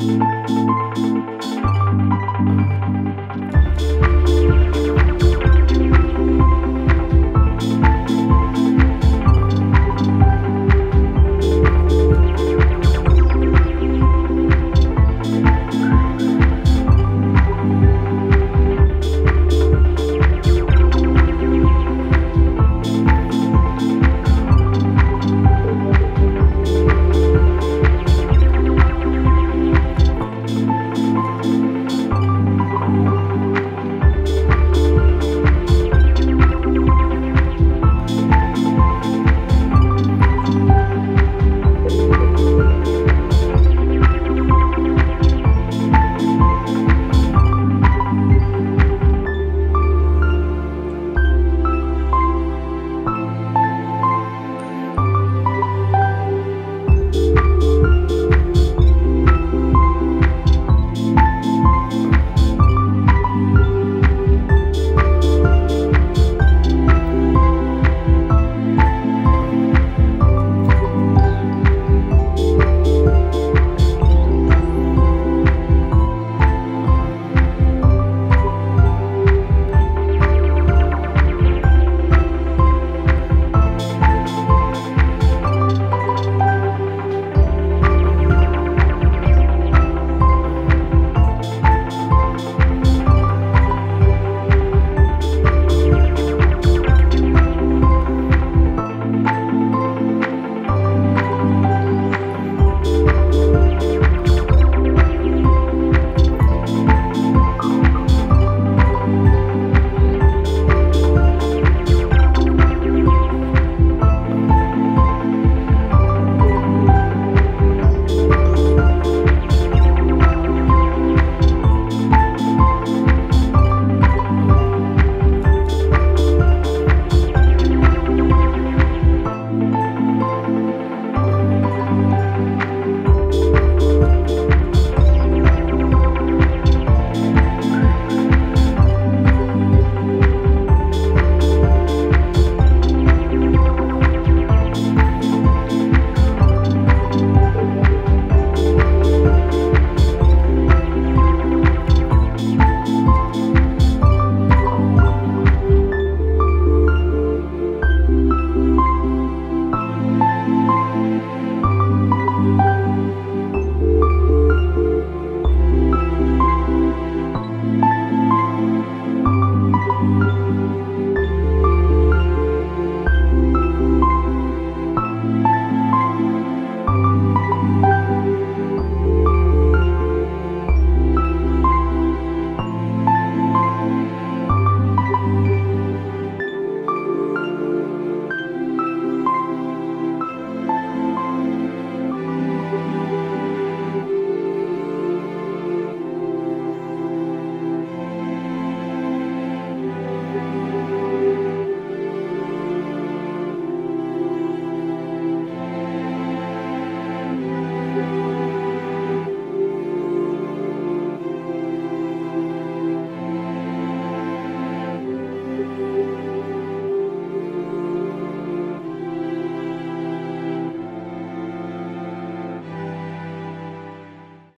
Música